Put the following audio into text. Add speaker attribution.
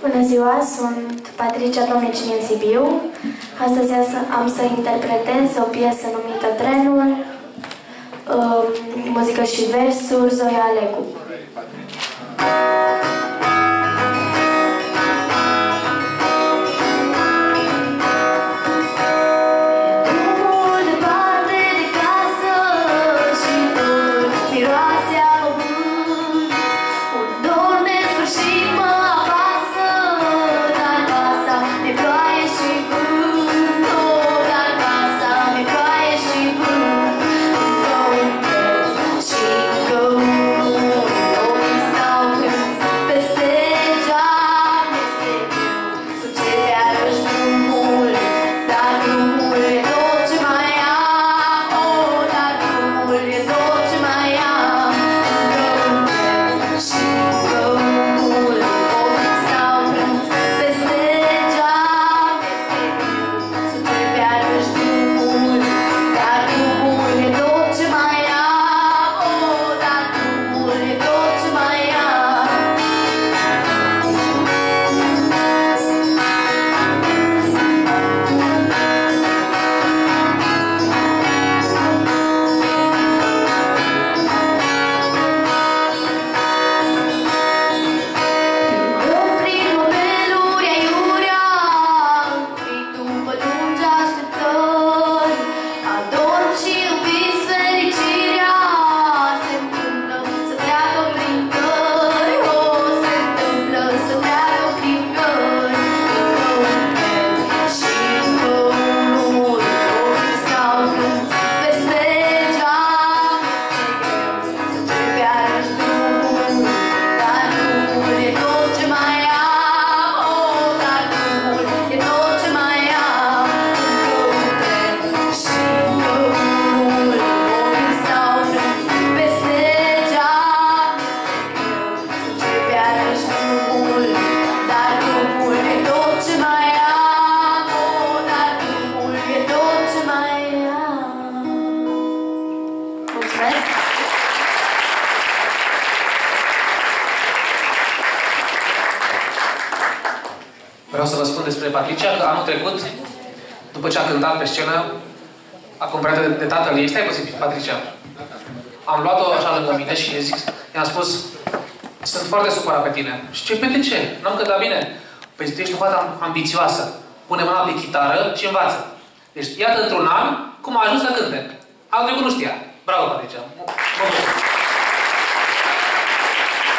Speaker 1: Bună ziua, sunt Patricia Tomicini în Sibiu. Astăzi am să interpretez o piesă numită Trenul, uh, muzică și versuri, Zoia Alegu.
Speaker 2: Vreau să vă spun despre Patricia că anul trecut, după ce a cântat pe scenă, acompaniată de, de tatăl ei, stai posibil, Patricia. Am luat-o așa lângă mine și i zis, i-am spus, sunt foarte supărat pe tine. Și ce, pe de ce? N-am cântat bine. Păi tu ești o fată ambițioasă. Pune mâna pe chitară și învață. Deci, iată, într-un an, cum a ajuns să cânte. Anul trecut nu știa. Bravo, Patricia.